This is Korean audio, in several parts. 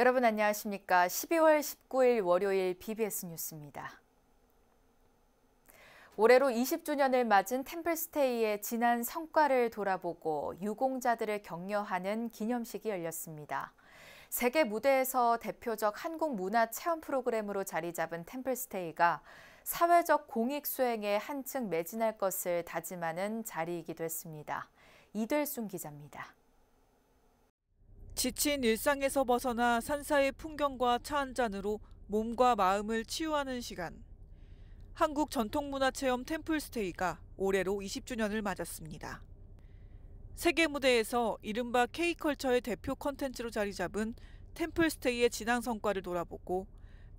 여러분 안녕하십니까? 12월 19일 월요일 BBS 뉴스입니다. 올해로 20주년을 맞은 템플스테이의 지난 성과를 돌아보고 유공자들을 격려하는 기념식이 열렸습니다. 세계 무대에서 대표적 한국 문화 체험 프로그램으로 자리 잡은 템플스테이가 사회적 공익 수행에 한층 매진할 것을 다짐하는 자리이기도 했습니다. 이들순 기자입니다. 지친 일상에서 벗어나 산사의 풍경과 차 한 잔으로 몸과 마음을 치유하는 시간. 한국 전통문화체험 템플스테이가 올해로 20주년을 맞았습니다. 세계 무대에서 이른바 K컬처의 대표 컨텐츠로 자리 잡은 템플스테이의 진앙 성과를 돌아보고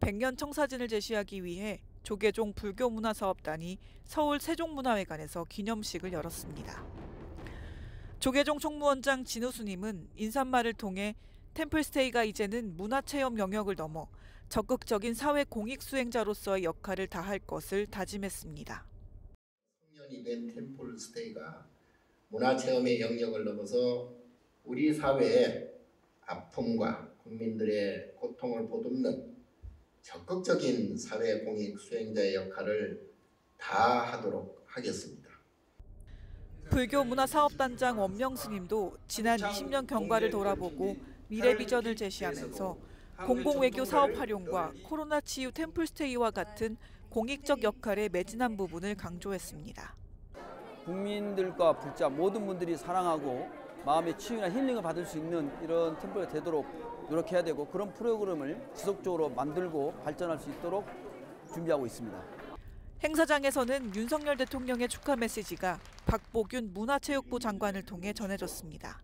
100년 청사진을 제시하기 위해 조계종 불교문화사업단이 서울 세종문화회관에서 기념식을 열었습니다. 조계종 총무원장 진우수님은 인사말을 통해 템플스테이가 이제는 문화체험 영역을 넘어 적극적인 사회 공익 수행자로서의 역할을 다할 것을 다짐했습니다. 청년이 된 템플스테이가 문화체험의 영역을 넘어서 우리 사회의 아픔과 국민들의 고통을 보듬는 적극적인 사회 공익 수행자의 역할을 다하도록 하겠습니다. 불교 문화 사업단장 원명 스님도 지난 20년 경과를 돌아보고 미래 비전을 제시하면서 공공외교 사업 활용과 코로나 치유 템플스테이와 같은 공익적 역할에 매진한 부분을 강조했습니다. 국민들과 불자 모든 분들이 사랑하고 마음의 치유나 힐링을 받을 수 있는 이런 템플가 되도록 노력해야 되고 그런 프로그램을 지속적으로 만들고 발전할 수 있도록 준비하고 있습니다. 행사장에서는 윤석열 대통령의 축하 메시지가 박보균 문화체육부 장관을 통해 전해졌습니다.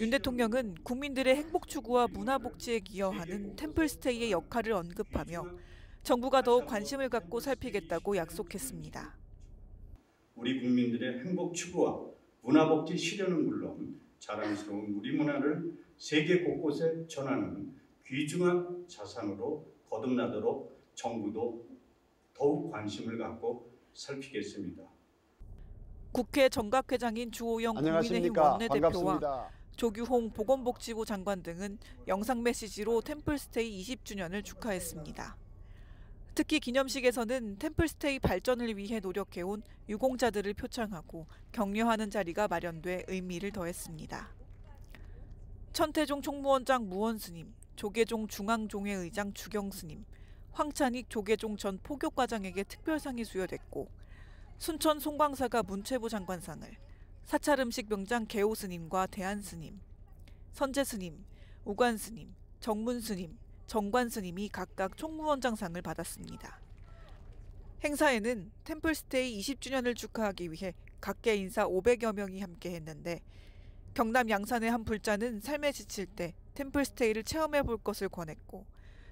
윤 대통령은 국민들의 행복 추구와 문화복지에 기여하는 템플스테이의 역할을 언급하며 정부가 더욱 관심을 갖고 살피겠다고 약속했습니다. 우리 국민들의 행복 추구와 문화복지 실현은 물론 자랑스러운 우리 문화를 세계 곳곳에 전하는 귀중한 자산으로 거듭나도록 정부도 더욱 관심을 갖고 살피겠습니다. 국회 정각회장인 주호영 국민의힘 원내대표와 조규홍 보건복지부 장관 등은 영상 메시지로 템플스테이 20주년을 축하했습니다. 특히 기념식에서는 템플스테이 발전을 위해 노력해온 유공자들을 표창하고 격려하는 자리가 마련돼 의미를 더했습니다. 천태종 총무원장 무원스님, 조계종 중앙종회의장 주경스님, 황찬익 조계종 전 포교과장에게 특별상이 수여됐고 순천 송광사가 문체부 장관상을 사찰음식 명장 개호스님과 대한스님, 선재스님, 우관스님, 정문스님, 정관스님이 각각 총무원장상을 받았습니다. 행사에는 템플스테이 20주년을 축하하기 위해 각계 인사 500여 명이 함께 했는데 경남 양산의 한 불자는 삶에 지칠 때 템플스테이를 체험해 볼 것을 권했고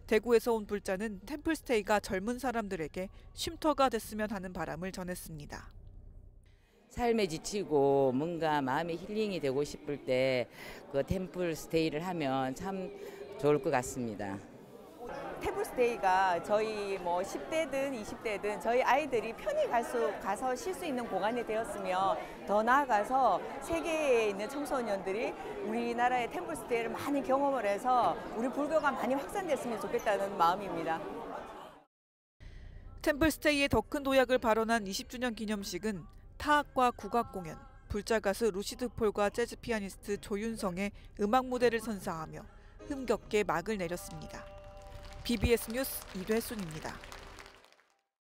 대구에서 온 불자는 템플스테이가 젊은 사람들에게 쉼터가 됐으면 하는 바람을 전했습니다. 삶에 지치고 뭔가 마음의 힐링이 되고 싶을 때 그 템플 스테이를 하면 참 좋을 것 같습니다. 템플스테이가 저희 뭐 10대든 20대든 저희 아이들이 편히 갈 수, 가서 쉴 수 있는 공간이 되었으며 더 나아가서 세계에 있는 청소년들이 우리나라의 템플스테이를 많이 경험을 해서 우리 불교가 많이 확산됐으면 좋겠다는 마음입니다. 템플스테이의 더 큰 도약을 발언한 20주년 기념식은 타악과 국악 공연, 불자 가수 루시드 폴과 재즈 피아니스트 조윤성의 음악 무대를 선사하며 흥겹게 막을 내렸습니다. BBS 뉴스 이회순입니다.